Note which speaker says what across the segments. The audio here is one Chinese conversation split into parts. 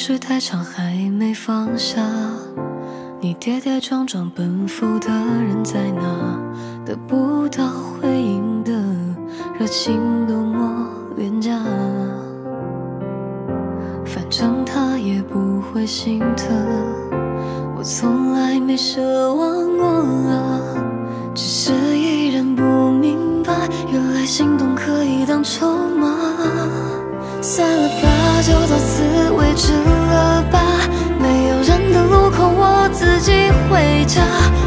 Speaker 1: 故事太长，还没放下。你跌跌撞撞奔赴的人在哪？得不到回应的热情多么廉价。反正他也不会心疼，我从来没奢望过啊。只是依然不明白，原来心动可以当筹码。算了吧，就到此为止了吧。没有人的路口，我自己回家。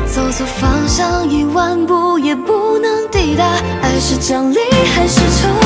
Speaker 1: 走错方向，一万步也不能抵达。爱是奖励还是惩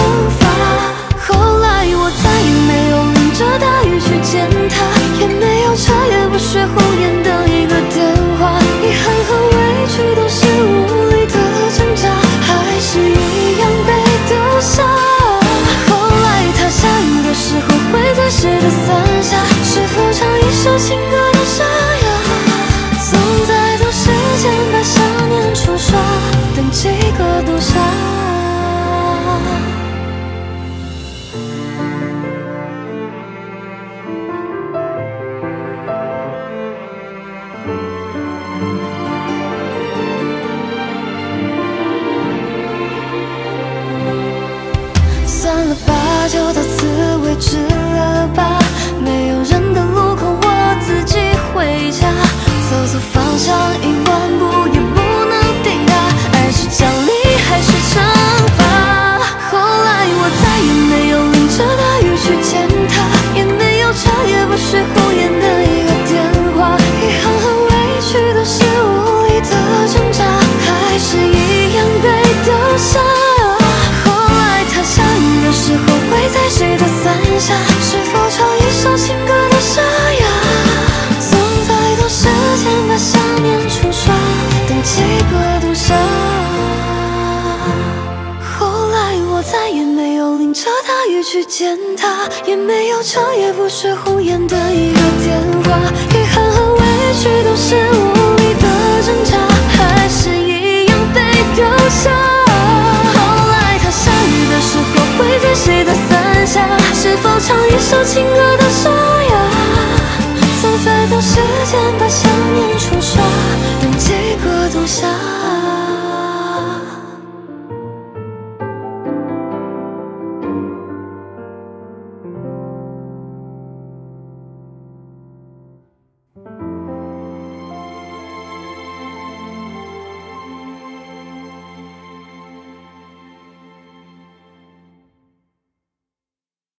Speaker 1: 就到此为止了吧。没有人的路口我自己回家走错方向一万步也不能抵达爱是奖励还是惩罚。后来我再也没有淋着大雨去见他也没有彻夜不睡谁的伞下，是否唱一首情歌的沙哑？总在等时间把想念冲刷，等几个冬夏。后来我再也没有淋着大雨去见他，也没有彻夜不睡红眼的。是否唱一首情歌的沙哑？总在等时间把想念。